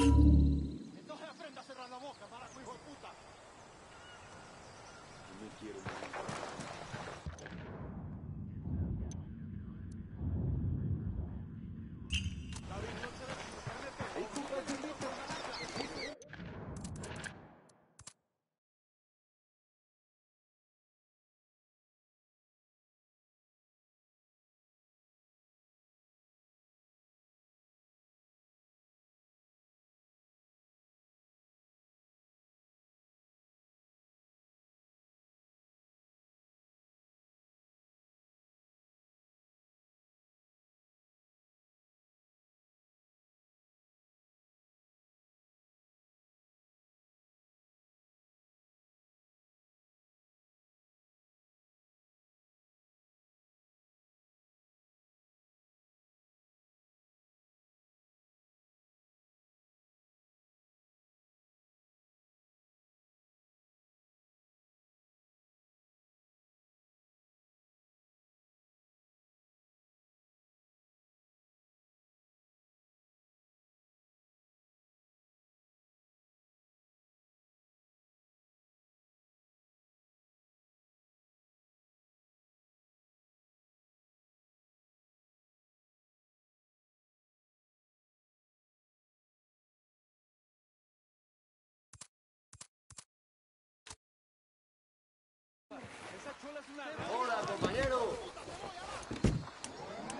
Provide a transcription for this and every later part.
Entonces aprenda a cerrar la boca, maraco hijo de puta. No me quiero morir.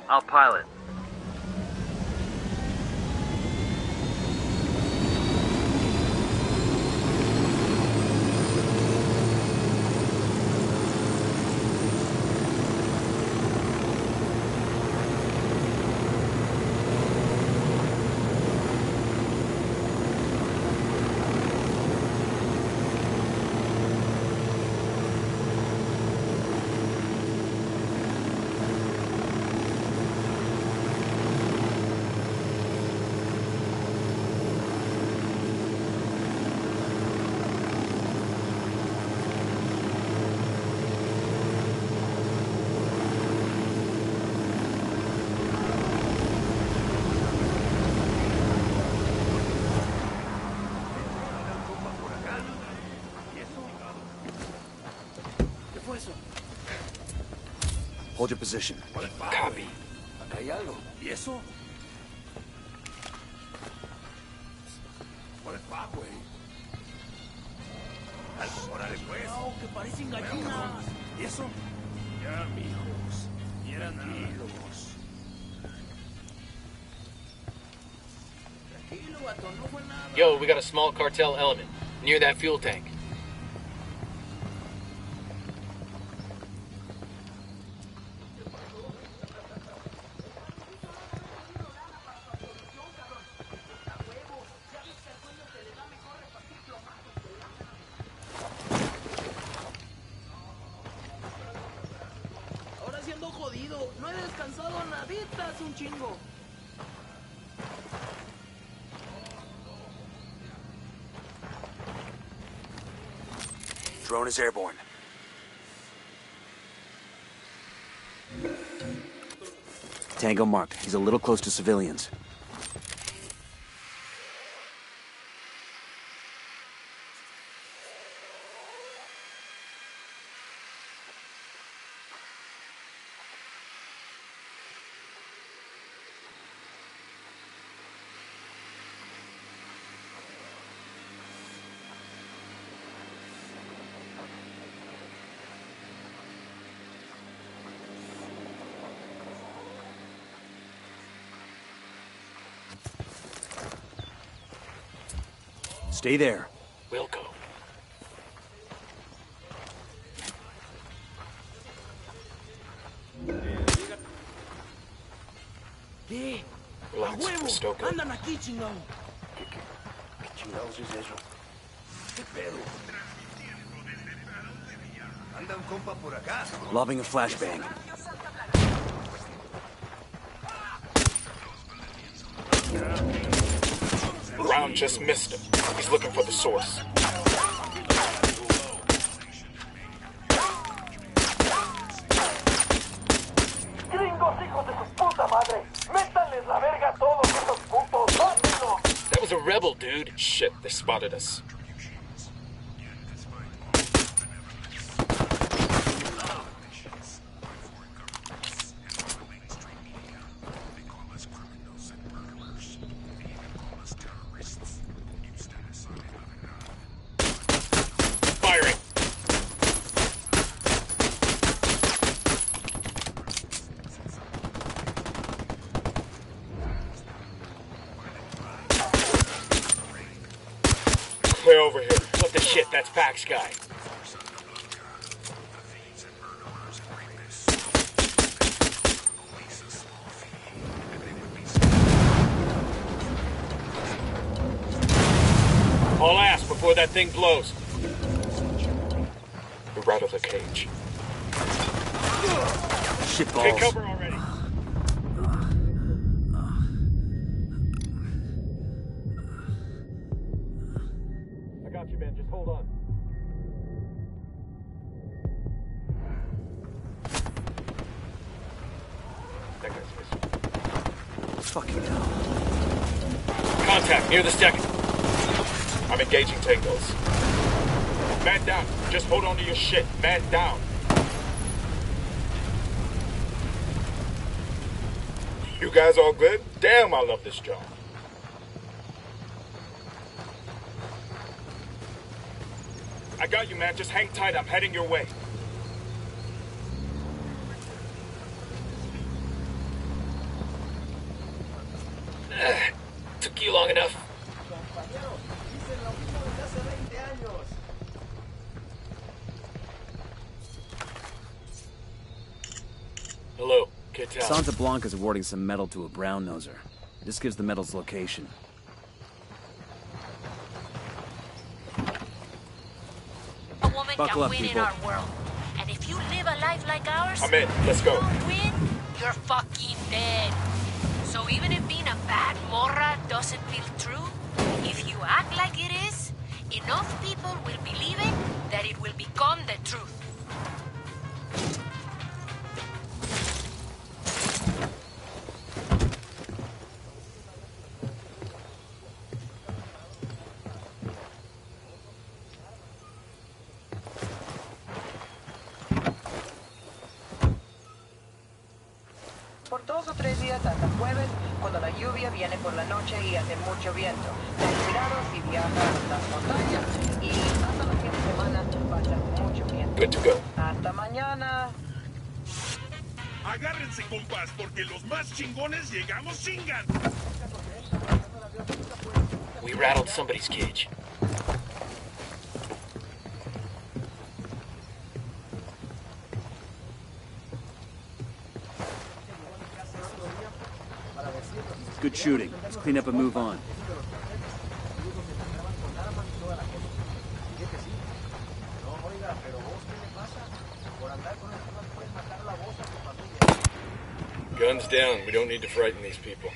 I'll pilot. Hold your position. Copy. Hay algo. ¿Y eso? Por el pa, güey. Algo, órale, pues. No, que parecen gallinas. ¿Y eso? Ya, mijos. Y eran tranquilos. Tranquilo, vato, no fue nada. Yo, we got a small cartel element near that fuel tank. Jodido. No he descansado nadita hace un chingo. Drone is airborne. Tango marked. He's a little close to civilians. Stay there. Wilco. ¿Qué? ¡A Relax, huevo! Stoker. Andan aquí, chingado. ¿Qué chingados es eso? ¿Qué pedo? Anda un compa por acá. Lobbing a flashbang. Brown just missed him. He's looking for the source. That was a rebel, dude. Shit, they spotted us. That's Pax guy. All ass before that thing blows. We're out of the cage. Shit Take balls. cover near the second. I'm engaging tangos. Man down. Just hold on to your shit. Man down. You guys all good? Damn, I love this job. I got you, man. Just hang tight. I'm heading your way. Took you long enough. Hello, Kid is awarding some medal to a brown noser. This gives the medal's location. A woman Buckle can up, win in people. our world. And if you live a life like ours, I'm in. Let's go. don't win, you're fucking dead. So even if being a bad morra doesn't feel true, if you act like it is, enough people will believe it that it will become the truth. Mucho viento. Ten cuidado si viajas a las montañas y hasta la fin de semana va mucho viento. Good to go. Hasta mañana. Agárrense, compas, porque los más chingones llegamos chingan. We rattled somebody's cage. Good shooting. Let's clean up and move on. Guns down. We don't need to frighten these people.